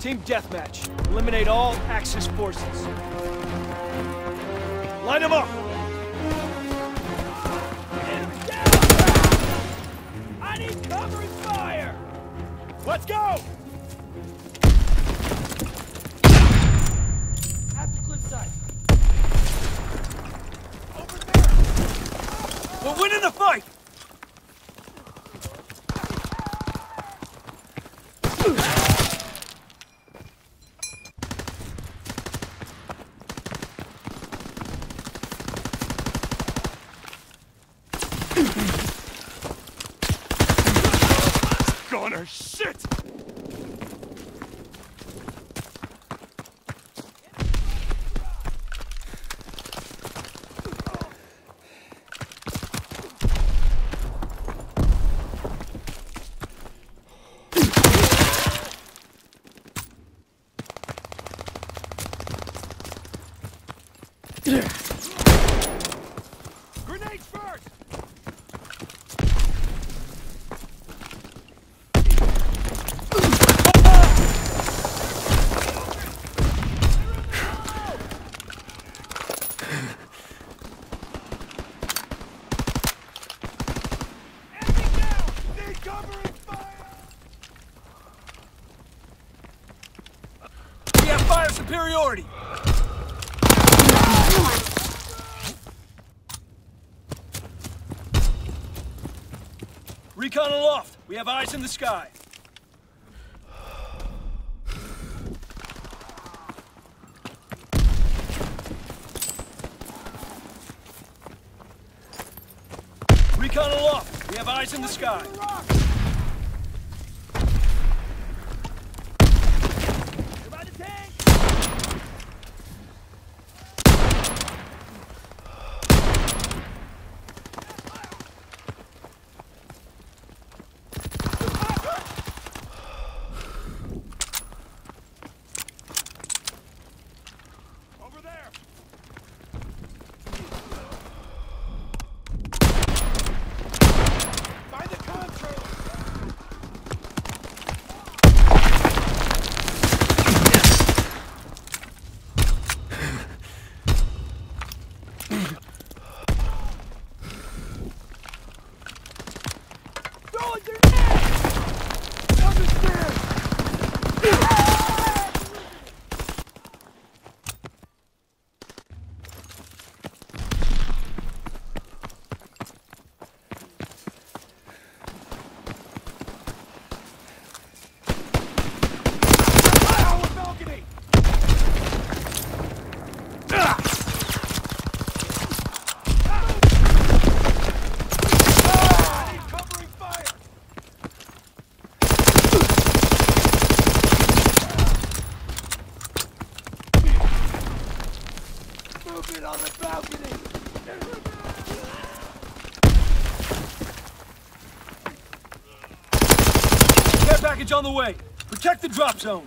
Team deathmatch. Eliminate all Axis forces. Line them up! I need fire! Let's go! At the cliffside. We're winning the fight! Gunner, shit! Grenades first! Need covering fire! We have fire superiority! Recon aloft. We have eyes in the sky. Recon aloft. We have eyes in the sky. By the tank! Over there. By the contrail! Throwing grenades! Understand! Fire on balcony! I need covering fire! Movement on the balcony! Care package on the way. Protect the drop zone.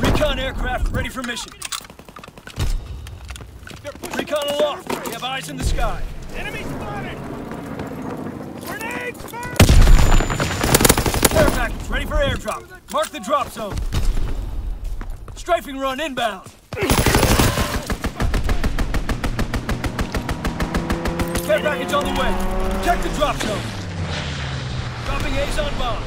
Recon aircraft ready for mission. Recon aloft. We have eyes in the sky. Enemy package ready for airdrop. Mark the drop zone. Strafing run inbound. Care package on the way. Protect the drop zone. Dropping A's on bomb.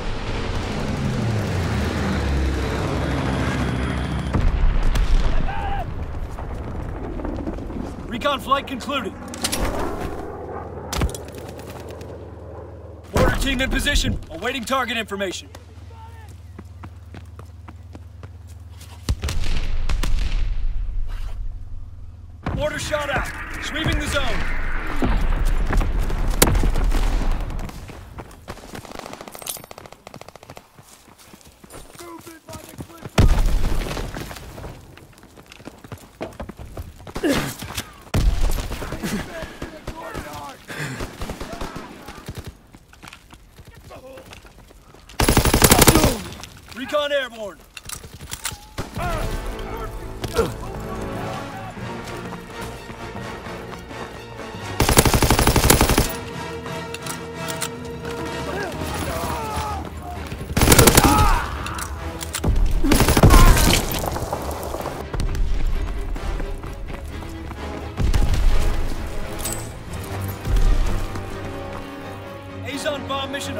Recon flight concluded. Team in position, awaiting target information. Mortar shot out, sweeping the zone. Movement not airborne. mission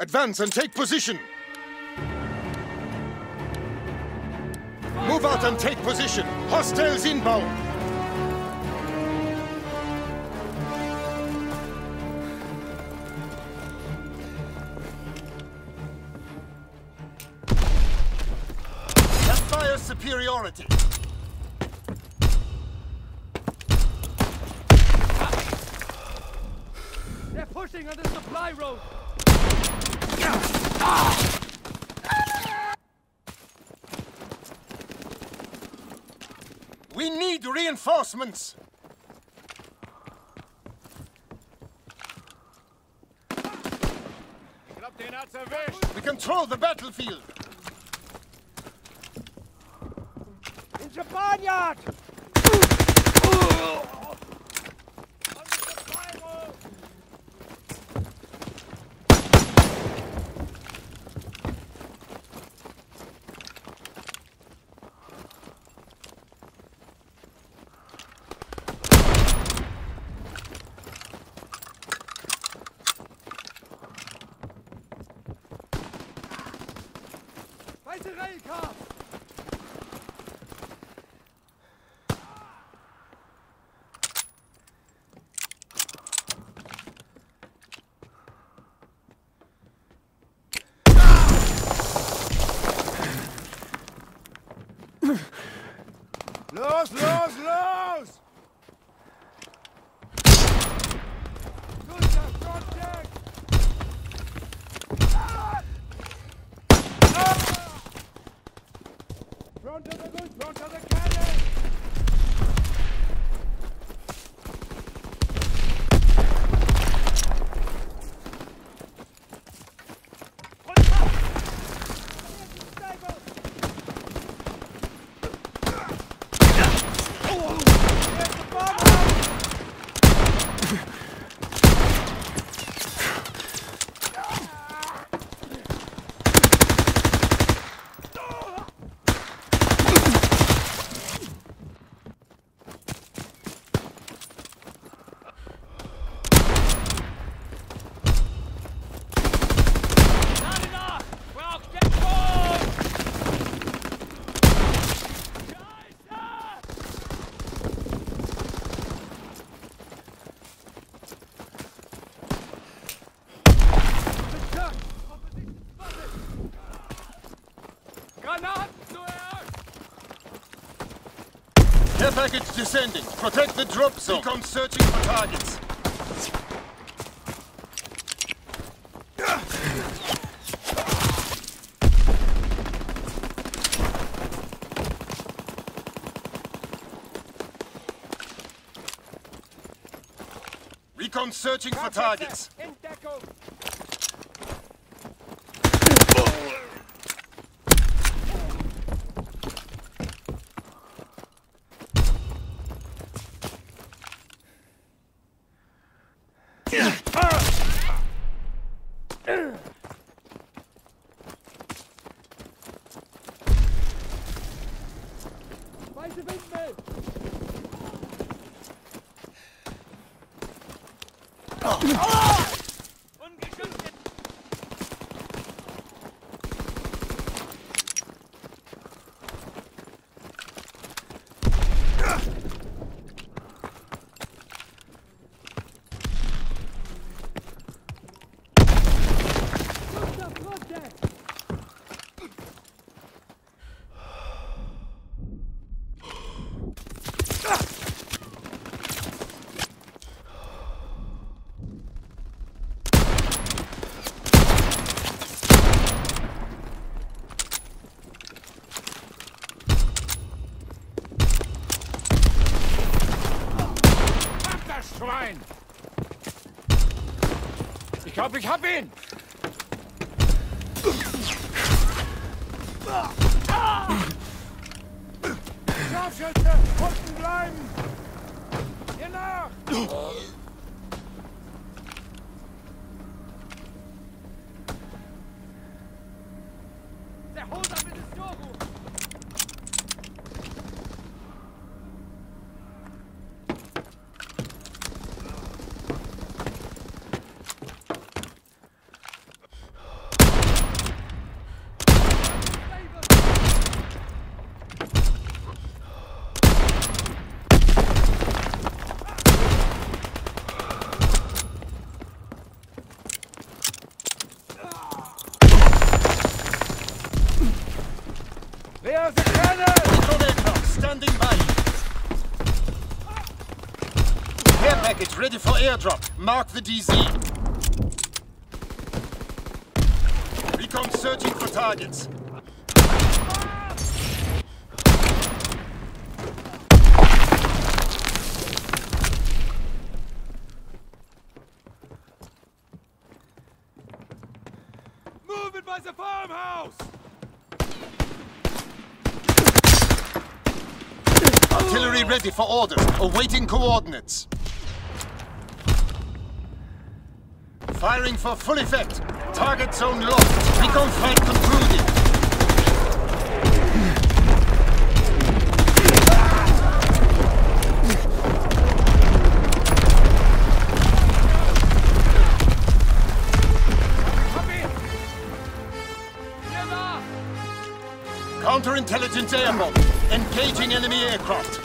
Advance and take position. Move out and take position. Hostiles inbound. Fire superiority. They're pushing on the supply road. We need reinforcements. We control the battlefield. In the barnyard. Weiße package descending. Protect the drop zone. Recon searching for targets. Recon searching for targets. Ungeschützt! Glaube, ich hab ihn! Scharfschütze! Unten bleiben! Hier nach! Package ready for airdrop. Mark the DZ. Recon searching for targets. Moving by the farmhouse! Artillery ready for orders. Awaiting coordinates. Firing for full effect. Target zone locked. Recon flight concluded. Counterintelligence airborne. Engaging enemy aircraft.